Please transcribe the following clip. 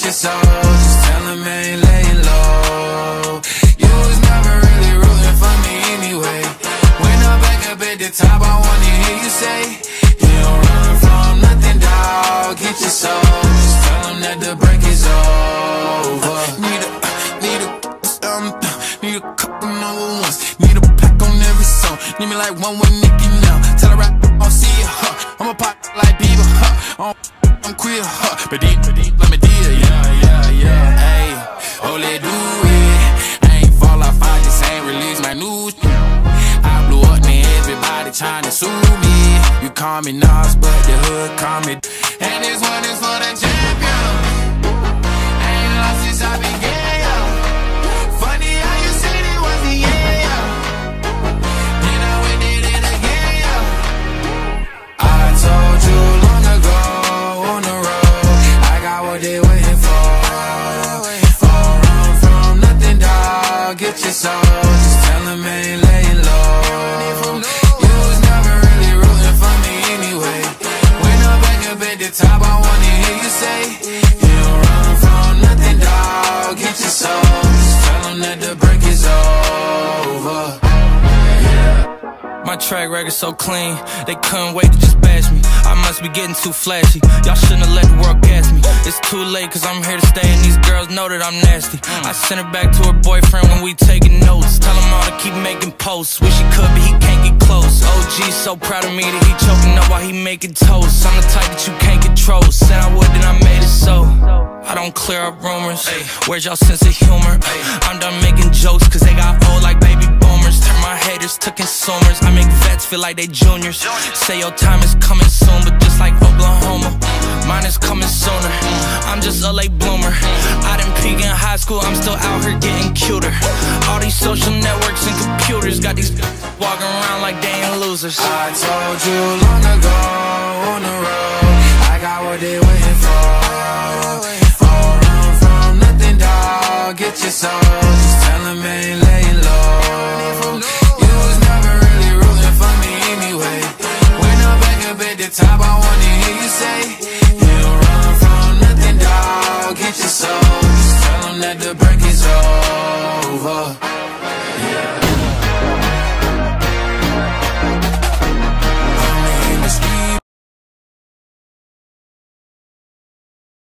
Get your soul. Just tell them ain't laying low. You was never really rooting for me anyway. When I'm back up at the top, I wanna hear you say, You don't run from nothing, dog. Get your soul. Just tell them that the break is over. Need a, need a, um, need a couple number ones. Need a pack on every song. Need me like one with Nicki now. Tell her rap, I'll see ya, huh. I'm a pop like Bieber, huh. I'm, queer, huh. But deep, let me deal, trying to sue me. You call me Nas, but the hood call me. And this one is for the My track record so clean, they couldn't wait to just bash me. I must be getting too flashy. Y'all shouldn't have let the world gas me. It's too late, cause I'm here to stay, and these girls know that I'm nasty. I sent her back to her boyfriend when we taking notes. Tell him all to keep making posts. Wish he could, but he can't get close. OG so proud of me that he choking up while he making toast. I'm the type that you can't control. Said I would, then I made it so. I don't clear up rumors. Where's y'all sense of humor? I'm done making jokes, cause they got old like baby boomers. Turn my haters to consumers. I make vets feel like they juniors. Say your time is coming soon, but just like Oklahoma, mine is coming sooner. I'm just a late bloomer. I didn't peak in high school, I'm still out here getting cuter. All these social networks and computers got these walking around like they ain't losers. I told you long ago on the road, I got what they waiting for. Don't run from nothing, dog. Get your soul. Just tell them ain't job, I wanna hear you say. You don't run from nothing, dog. Get your soul. Just tell that the break is over. Yeah.